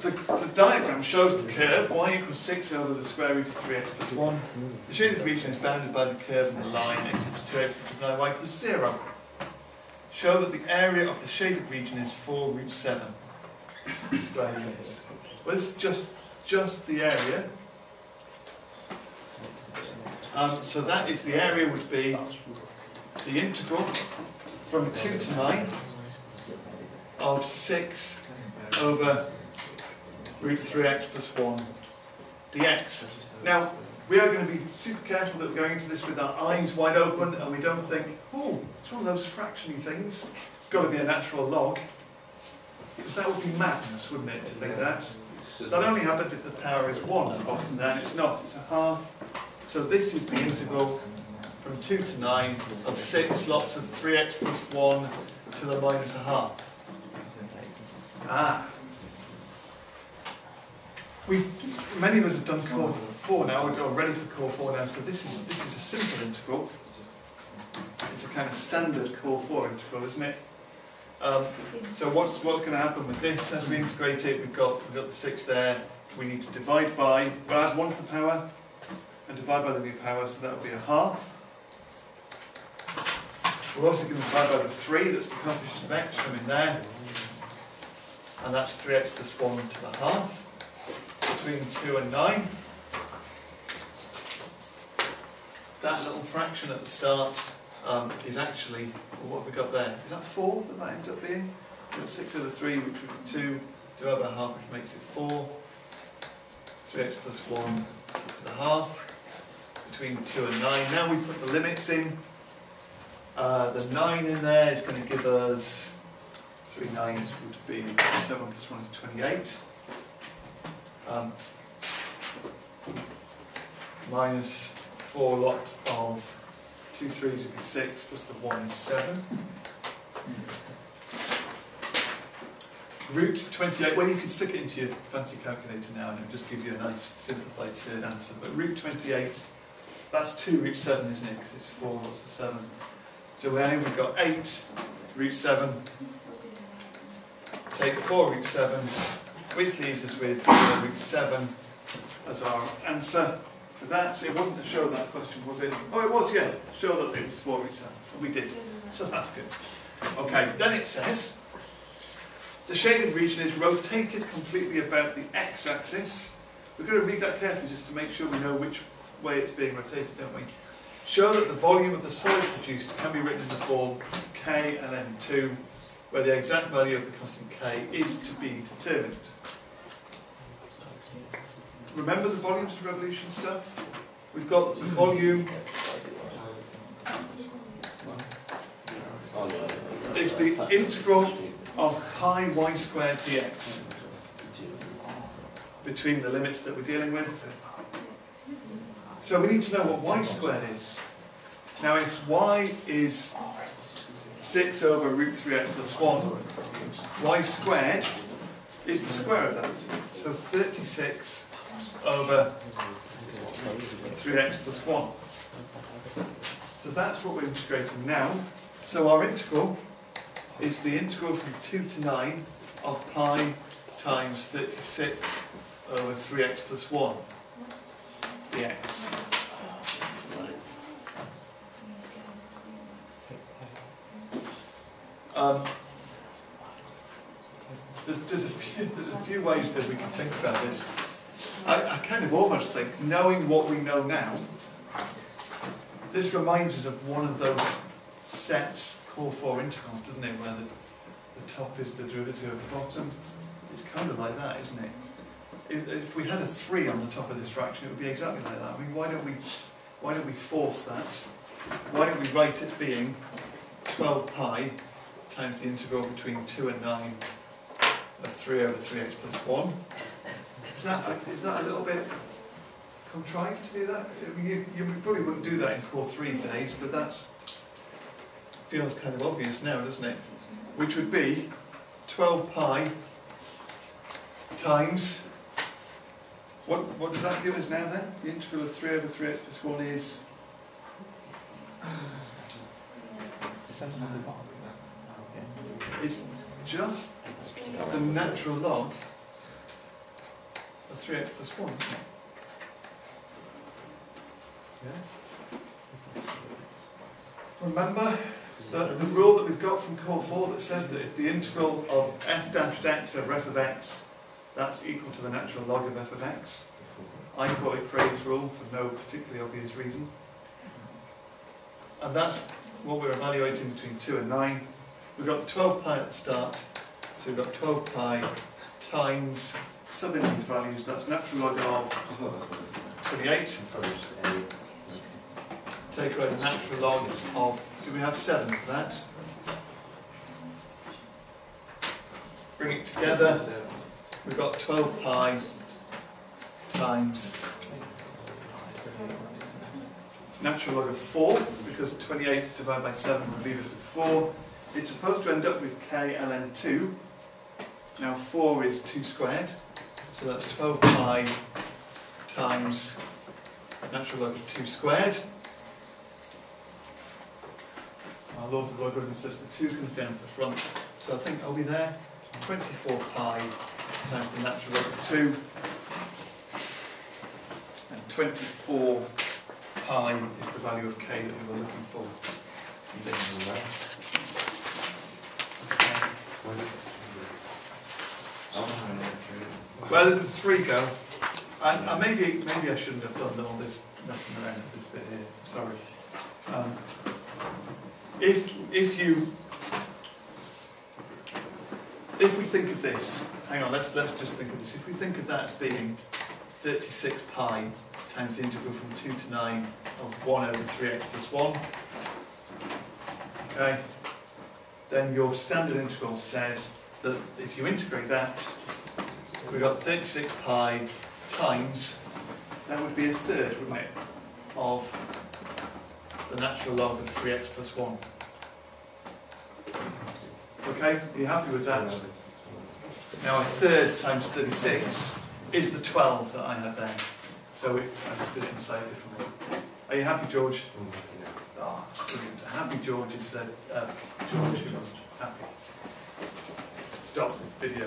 the, the diagram shows the curve y equals 6 over the square root of 3x plus 1. The shaded region is bounded by the curve and the line x equals 2x equals 9 y equals 0. Show that the area of the shaded region is 4 root 7 square units. Well, is just, just the area. Um, so that is the area would be the integral from 2 to 9 of 6 over root 3x plus 1 dx. Now, we are going to be super careful that we're going into this with our eyes wide open and we don't think, oh, it's one of those fractiony things. It's got to be a natural log. Because that would be madness, wouldn't it, to think that? That only happens if the power is 1 at the bottom there, and it's not, it's a half. So this is the integral from 2 to 9 of 6 lots of 3x plus 1 to the minus a half. Ah. We've, many of us have done core 4 now, we're ready for core 4 now, so this is, this is a simple integral. It's a kind of standard core 4 integral, isn't it? Um, so what's, what's going to happen with this, as we integrate it, we've got, we've got the 6 there, we need to divide by, we'll add 1 to the power, and divide by the new power, so that will be a half. We're also going to divide by the 3, that's the coefficient of x from in there, and that's 3x plus 1 to the half, between 2 and 9. That little fraction at the start um, is actually, well, what have we got there? Is that 4 that that ends up being? We've got 6 over 3, which would be 2, divided by half, which makes it 4. 3x plus 1 to the half, between 2 and 9. Now we put the limits in. Uh, the 9 in there is going to give us, 3 nines would be 7 plus 1 is 28. Um, minus 4 lots of two threes would be six, plus the one is seven. Root 28, well you can stick it into your fancy calculator now and it'll just give you a nice simplified surd answer. But root 28, that's 2 root 7 isn't it? Because it's 4 lots of 7. So we've got 8 root 7. Take 4 root 7, which leaves us with 4 root 7 as our answer for that. It wasn't to show that question, was it? Oh, it was, yeah. Show that it was 4 7. We did. So that's good. Okay, then it says, the shaded region is rotated completely about the x-axis. We've got to read that carefully just to make sure we know which way it's being rotated, don't we? Show that the volume of the solid produced can be written in the form k and then 2, where the exact value of the constant k is to be determined. Remember the volumes of revolution stuff? We've got the volume. It's the integral of pi y squared dx between the limits that we're dealing with. So we need to know what y squared is. Now if y is 6 over root 3x plus 1, y squared is the square of that. So 36 over 3x plus 1. So that's what we're integrating now. So our integral is the integral from 2 to 9 of pi times 36 over 3x plus 1 dx. Um, there's, there's, a few, there's a few ways that we can think about this. I, I kind of almost think, knowing what we know now, this reminds us of one of those sets, core four integrals, doesn't it, where the, the top is the derivative of the bottom. It's kind of like that, isn't it? If, if we had a 3 on the top of this fraction, it would be exactly like that. I mean, why don't we, why don't we force that? Why don't we write it being 12 pi times the integral between 2 and 9 of 3 over 3x plus 1? Is that, is that a little bit contrived to do that? I mean, you, you probably wouldn't do that in core three days, but that feels kind of obvious now, doesn't it? Which would be 12 pi times, what, what does that give us now then? The integral of 3 over 3x plus 1 is... It's just the natural log of three x plus one, isn't it? Remember the, the rule that we've got from core four that says that if the integral of f dashed x over f of x, that's equal to the natural log of f of x. I call it Craig's rule for no particularly obvious reason. And that's what we're evaluating between 2 and 9. We've got the 12 pi at the start, so we've got 12 pi times, sub in these values, that's natural log of 28. Take away the natural log of, do we have 7 for that? Bring it together, we've got 12 pi times natural log of 4, because 28 divided by 7 would leave us with 4. It's supposed to end up with k ln 2. Now 4 is 2 squared, so that's 12 pi times natural log of 2 squared. Our laws of logarithm says the 2 comes down to the front, so I think, are we there? 24 pi times the natural log of 2, and 24 pi is the value of k that we were looking for. The three go? And, and maybe, maybe I shouldn't have done all this messing around with this bit here, sorry. Um, if, if you, if we think of this, hang on, let's, let's just think of this. If we think of that as being 36 pi times the integral from 2 to 9 of 1 over 3x plus 1, okay, then your standard integral says that if you integrate that, we've got 36 pi times, that would be a third, wouldn't it, of the natural log of 3x plus 1. Okay, are you happy with that? Now a third times 36 is the 12 that I had there. So it, I just did it in a slightly different way. Are you happy, George? Brilliant. Happy George is uh, uh, George who was happy. Stop the video.